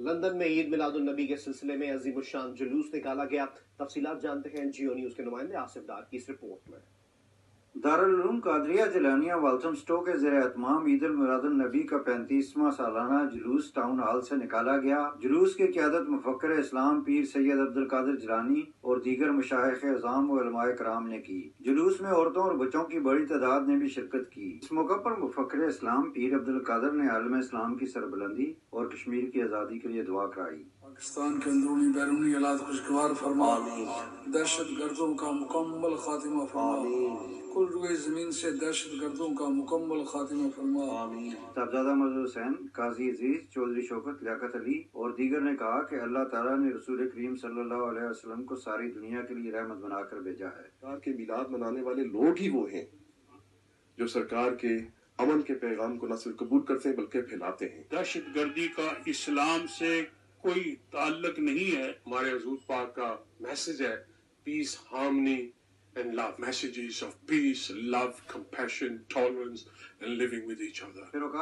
London میں عید میلاد النبی کے سلسلے میں عظیم الشان جلوس نکالا گیا۔ تفصیلات جانتے ہیں جیو نیوز کے نمائندے آصف دار کی اس رپورٹ میں۔ دارالعلوم قادریہ جلانیہ والتم سٹو کے زیر اتمام عید المراد النبی کا پینتیسواں سالانہ جلوس ٹاؤن ہال سے نکالا گیا۔ جلوس کی قیادت مفکر اسلام پیر سید عبد القادر جلانی اور دیگر مشاہق اعظام و علماء کرام نے کی۔ جلوس میں عورتوں اور بچوں کی بڑی تعداد نے بھی شرکت کی۔ اس موقع پر مفکر اسلام پیر عبد القادر نے عالم اسلام کی سربلندی اور کشمیر کی آزادی کے لیے دعا کرائی۔ پاکستان کے اندرونی بیرونی حالات خوشگوار فرما۔ دہشت گردوں کا مکمل خاتمہ فرما۔ کل روئے زمین سے دہشت گردوں کا مکمل خاتمہ فرما۔ صاحبزادہ مزر حسین قاضی عزیز چودھری شوکت لیاقت علی اور دیگر نے کہا کہ اللہ تعالیٰ نے رسول کریم صلی اللہ علیہ وسلم کو ساری دنیا کے لیے رحمت بنا کر بھیجا ہے۔ سرکار کے میلاد منانے والے لوگ ہی وہ ہیں جو سرکار کے امن کے پیغام کو نہ صرف قبول کرتے ہیں بلکہ پھیلاتے ہیں۔ دہشت گردی کا اسلام سے کوئی تعلق نہیں ہے۔ ہمارے حضور پاک کا میسج ہے peace harmony and love, messages of peace, love, compassion, tolerance, and living with each other.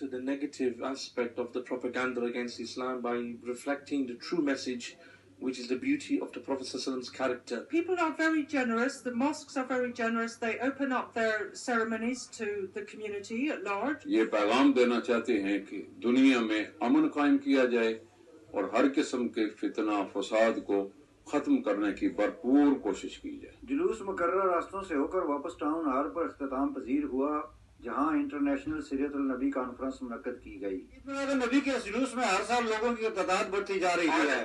To the negative aspect of the propaganda against Islam by reflecting the true message which is the beauty of the Prophet's character. People are very generous. The mosques are very generous. They open up their ceremonies to the community at large. یہ پیغام دینا چاہتے ہیں کہ دنیا میں امن قائم کیا جائے اور ہر قسم کے فتنہ فساد کو ختم کرنے کی بھرپور کوشش کی جائے جلوس مقررہ راستوں سے ہو کر واپس ٹاؤن ہال پر اختتام پذیر ہوا جہاں انٹرنیشنل سیرت النبی کانفرنس منعقد کی گئی نبی کے جلوس میں ہر سال لوگوں کی تعداد بڑھتی جا رہی ہے